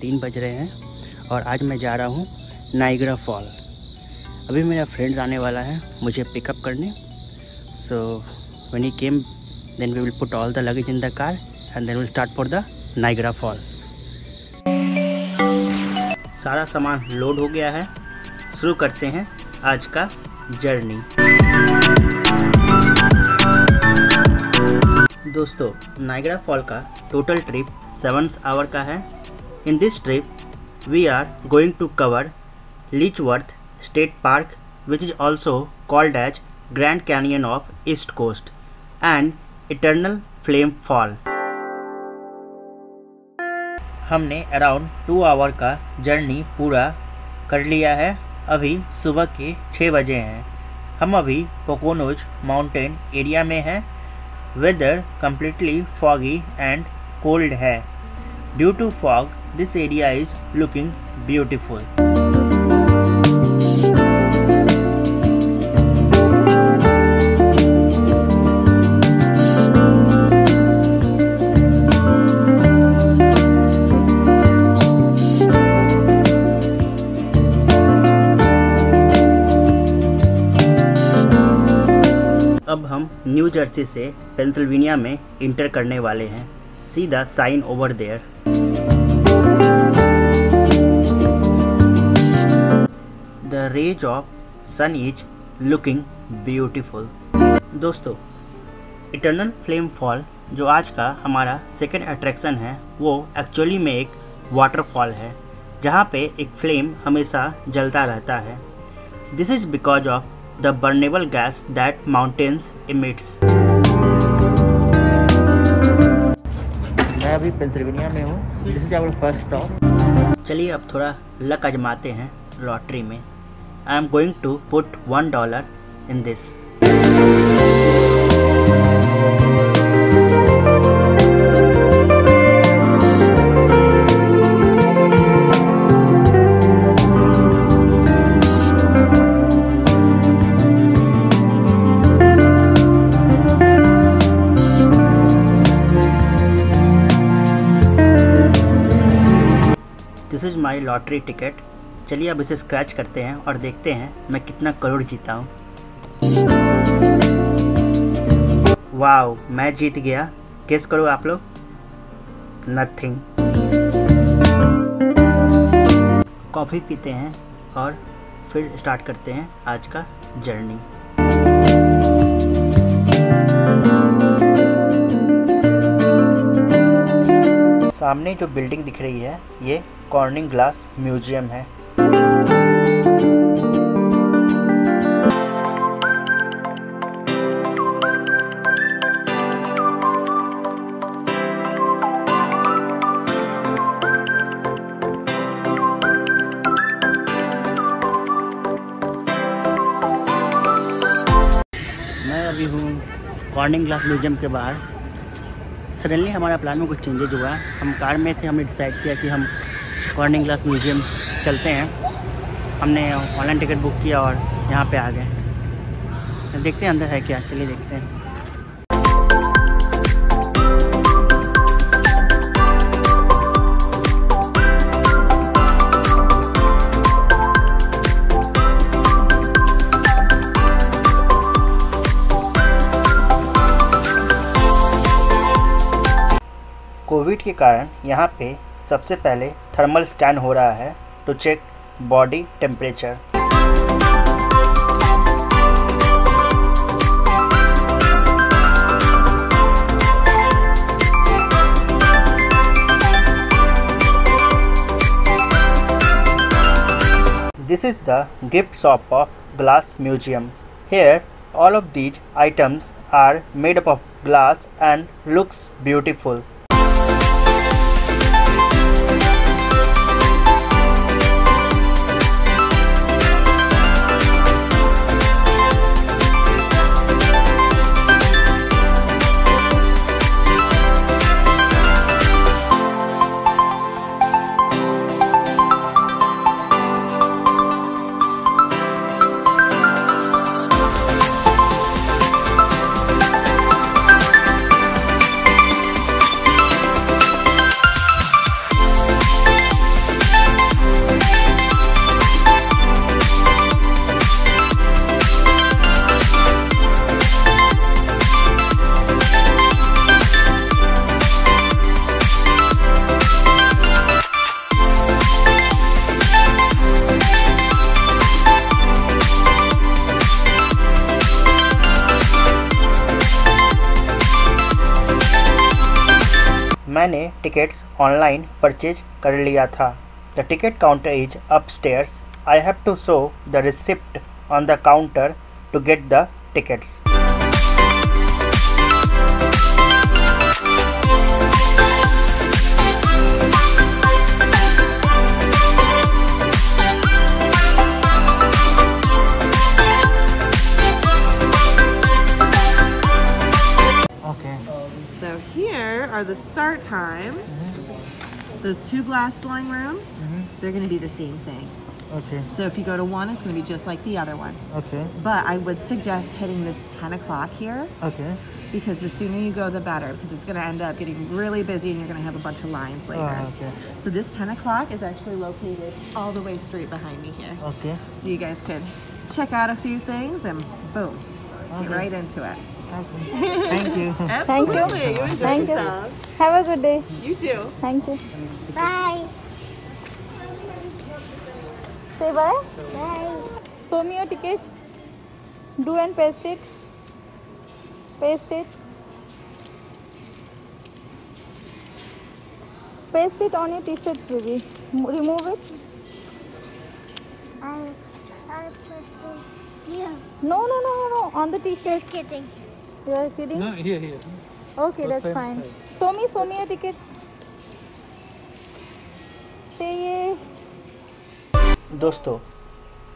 तीन बज रहे हैं और आज मैं जा रहा हूँ नाइग्रा फॉल। अभी मेरा फ्रेंड्स आने वाला है, मुझे पिकअप करने। So when he came then we will put all the luggage in the car and then will start for the Niagara fall सारा सामान लोड हो गया है। शुरू करते हैं आज का जर्नी दोस्तों नाइग्रा फॉल का टोटल ट्रिप सेवन आवर का है। In this trip we are going to cover Letchworth State Park which is also called as Grand Canyon of East Coast and Eternal Flame Fall हमने around two hour का journey पूरा कर लिया है। अभी सुबह के छः बजे हैं। हम अभी पोकोनोज माउंटेन एरिया में हैं। Weather completely foggy and cold है। Due to fog this area is looking beautiful अब हम न्यू जर्सी से पेंसिल्वेनिया में इंटर करने वाले हैं। See the sign over there the rays of sun is looking beautiful दोस्तों इटर्नल फ्लेम फॉल जो आज का हमारा सेकेंड अट्रैक्शन है वो एक्चुअली में एक वाटरफॉल है जहाँ पे एक फ्लेम हमेशा जलता रहता है। This is because of the burnable gas that mountains emits. मैं अभी पेंसिल्वेनिया में हूँ। This is our first stop चलिए अब थोड़ा लक आजमाते हैं लॉटरी में। I am going to put $1 in this. This is my lottery ticket चलिए अब इसे स्क्रैच करते हैं और देखते हैं मैं कितना करोड़ जीता हूँ। वाओ मैं जीत गया। गेस करो आप लोग। नथिंग कॉफ़ी पीते हैं और फिर स्टार्ट करते हैं आज का जर्नी सामने जो बिल्डिंग दिख रही है, ये कॉर्निंग ग्लास म्यूज़ियम है। अभी हूँ। कॉर्निंग ग्लास म्यूज़ियम के बाहर। सडनली हमारा प्लान में कुछ चेंजेज हुआ। हम कार में थे, हमने डिसाइड किया कि हम कॉर्निंग ग्लास म्यूज़ियम चलते हैं। हमने ऑनलाइन टिकट बुक किया और यहाँ पे आ गए। देखते हैं अंदर है क्या। चलिए देखते हैं। कोविड के कारण यहाँ पे सबसे पहले थर्मल स्कैन हो रहा है to check body temperature This is the gift shop of Glass Museum. Here all of these items are made up of glass and looks beautiful. Tickets online purchase कर लिया था the ticket counter is upstairs I have to show the receipt on the counter to get the tickets So here are the start times. Those two glass blowing rooms, they're going to be the same thing. Okay, So if you go to one, it's going to be just like the other one. okay, But I would suggest hitting this 10 o'clock here okay. because the sooner you go, the better because it's going to end up getting really busy and you're going to have a bunch of lines later. Ah, okay. So this 10 o'clock is actually located all the way straight behind me here. Okay. So you guys could check out a few things and boom, Okay. get right into it. Okay. Thank you. Absolutely. You enjoy Thank you. Have a good day. You too. Thank you. Bye. Say bye. Bye. Show me your ticket. Do and paste it. Paste it. Paste it on your t-shirt, Ruby. Remove it. I, I put it here. No, no, no, no, no. On the t-shirt. Just kidding. You are kidding? No, here, here. Okay, First that's fine. Show me, show me your ticket. Say yeah. दोस्तों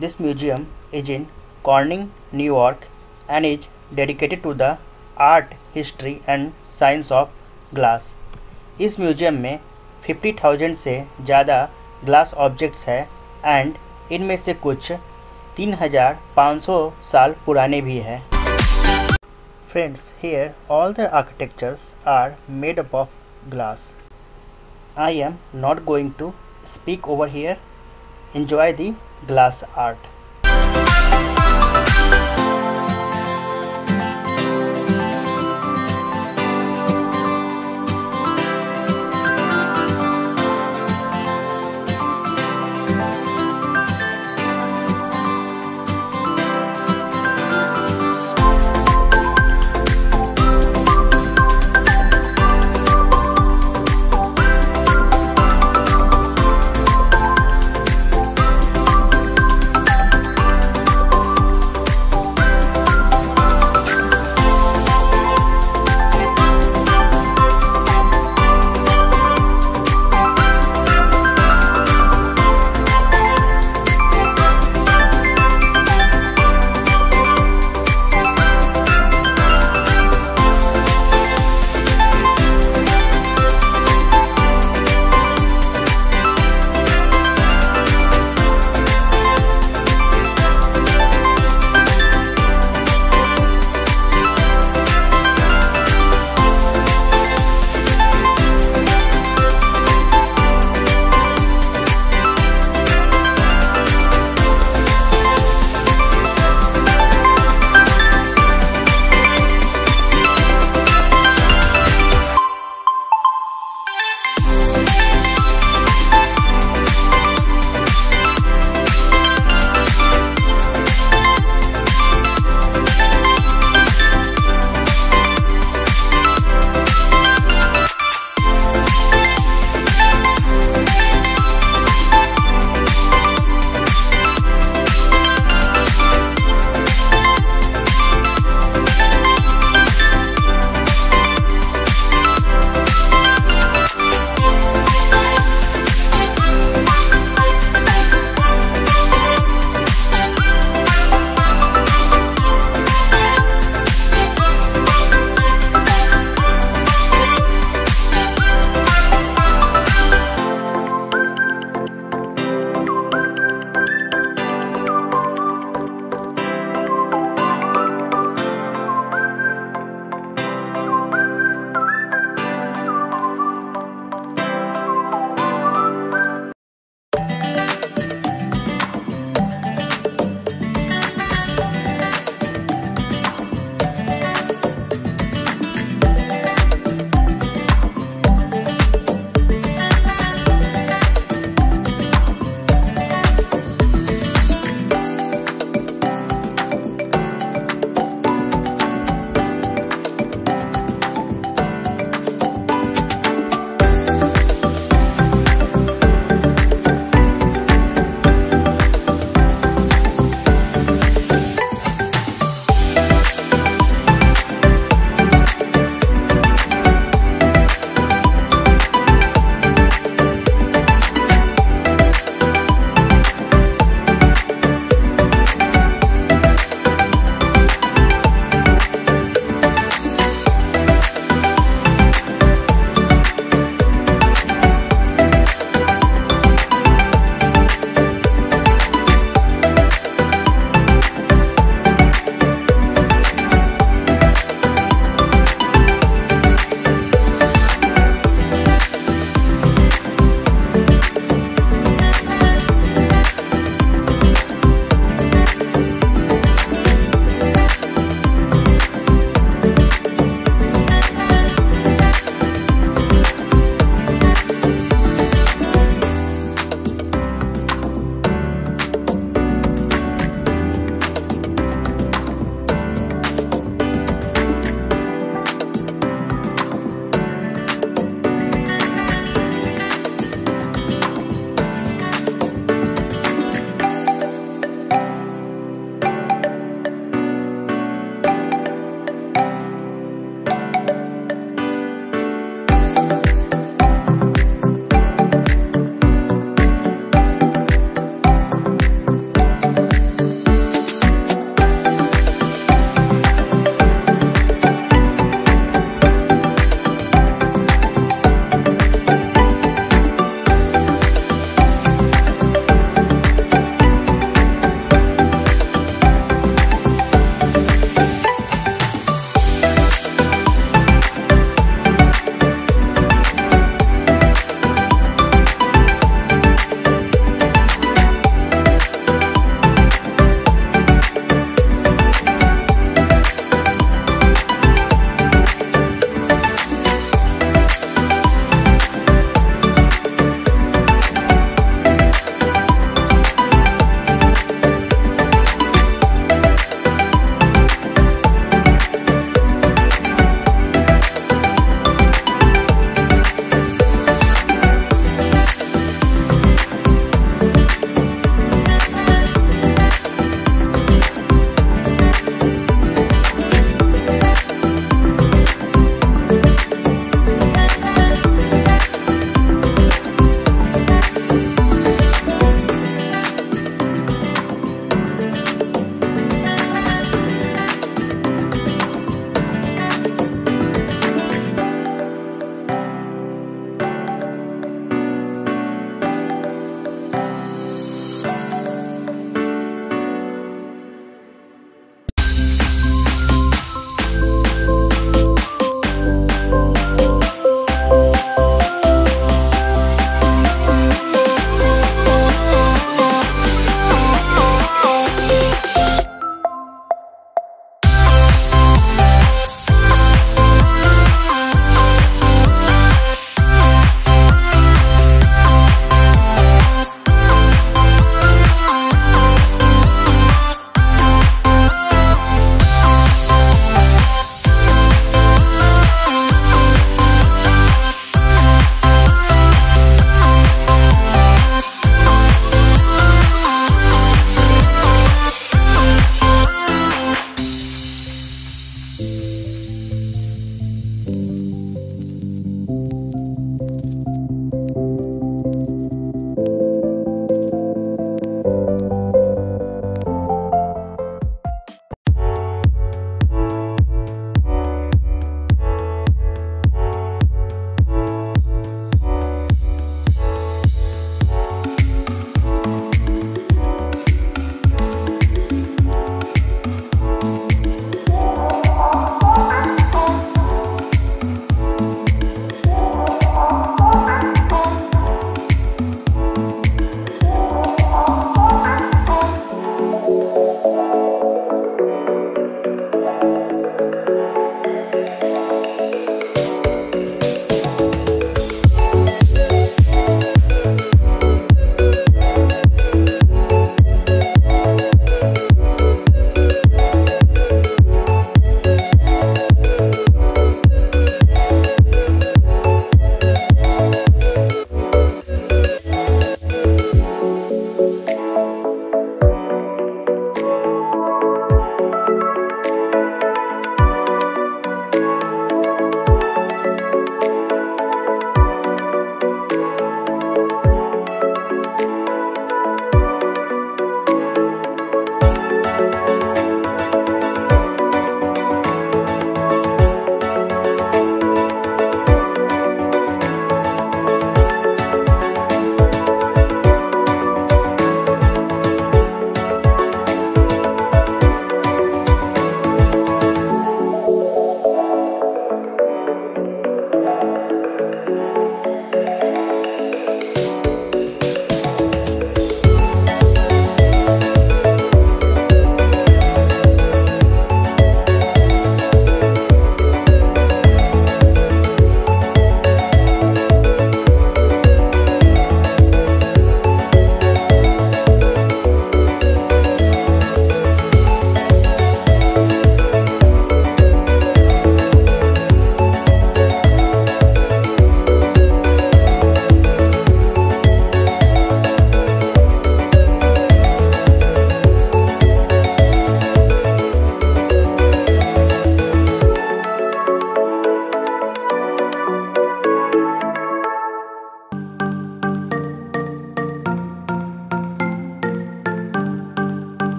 this museum is in Corning New York and is dedicated to the art history and science of glass इस museum में 50,000 से ज़्यादा glass objects है and इनमें से कुछ 3,500 साल पुराने भी हैं Friends, here all the architectures are made up of glass. I am not going to speak over here. Enjoy the glass art.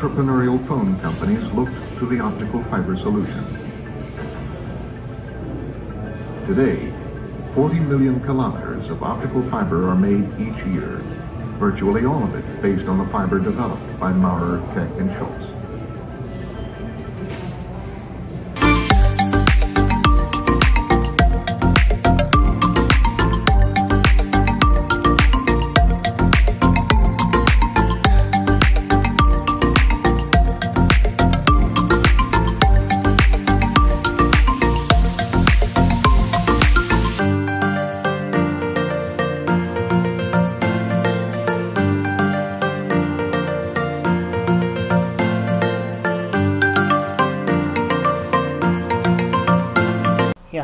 Entrepreneurial phone companies looked to the optical fiber solution. Today, 40 million kilometers of optical fiber are made each year, virtually all of it based on the fiber developed by Maurer, Keck, and Schultz.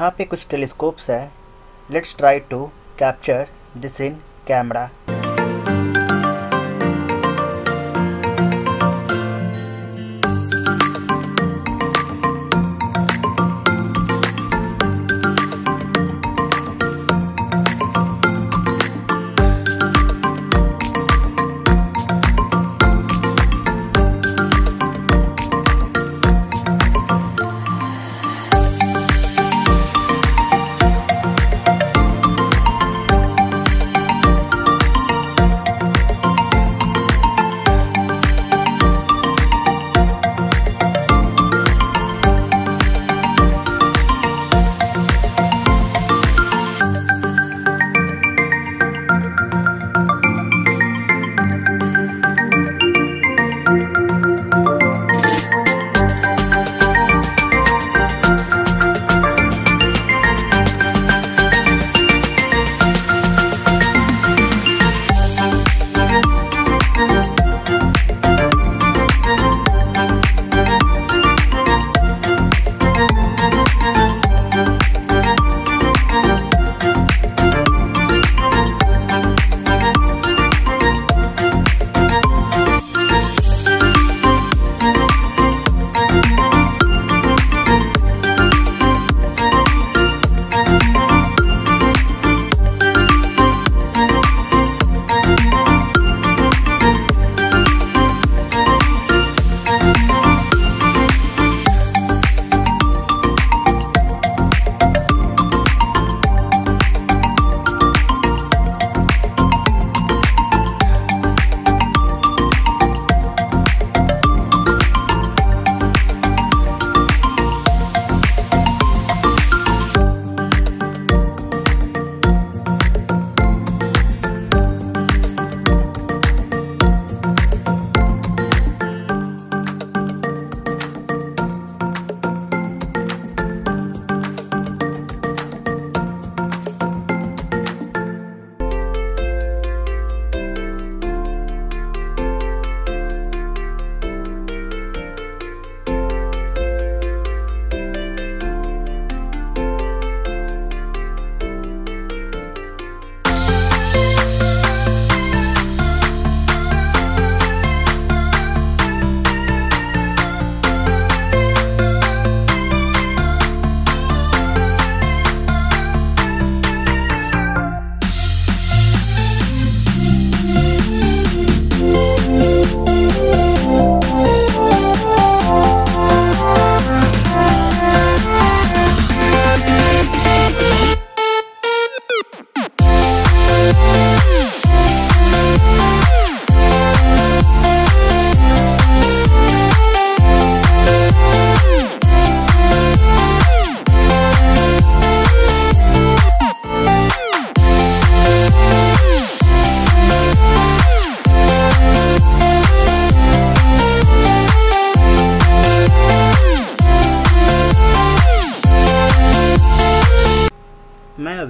यहाँ पे कुछ telescopes है। Let's try to capture this in camera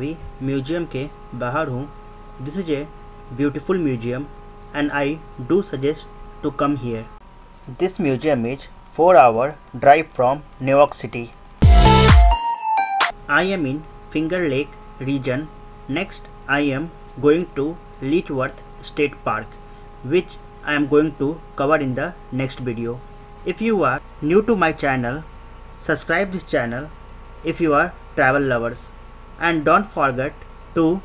अभी museum के बाहर हूँ this is a beautiful museum and I do suggest to come here this museum is four hour drive from New York city I am in Finger Lake region. Next, I am going to Leechworth State Park, which I am going to cover in the next video. If you are new to my channel, subscribe this channel if you are travel lovers and don't forget to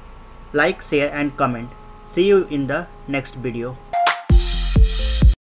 like, share and comment. See you in the next video.